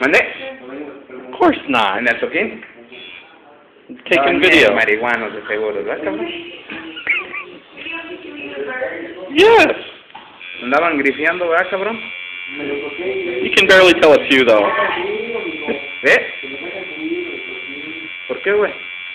Monday? Of course not. And that's okay? It's Taking oh, video. ni marihuanos de seguro, ¿verdad, cabrón? Yes. Andaban grifiando, ¿verdad, cabrón? You can barely tell a few though. ¿Eh? ¿Por qué, güey?